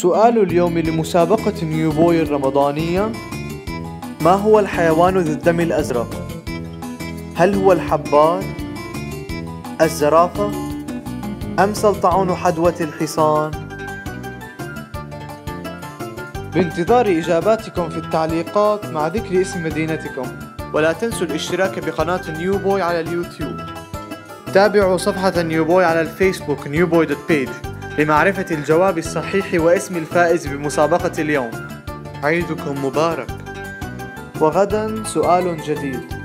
سؤال اليوم لمسابقة New Boy الرمضانية ما هو الحيوان ذو الدم الأزرق؟ هل هو الحبار؟ الزرافة؟ أم سلطعون حدوة الحصان؟ بانتظار إجاباتكم في التعليقات مع ذكر اسم مدينتكم ولا تنسوا الاشتراك بقناة New Boy على اليوتيوب تابعوا صفحة New Boy على ال Facebook New Boy dot page لمعرفة الجواب الصحيح واسم الفائز بمسابقة اليوم. عيدكم مبارك. وغدا سؤال جديد.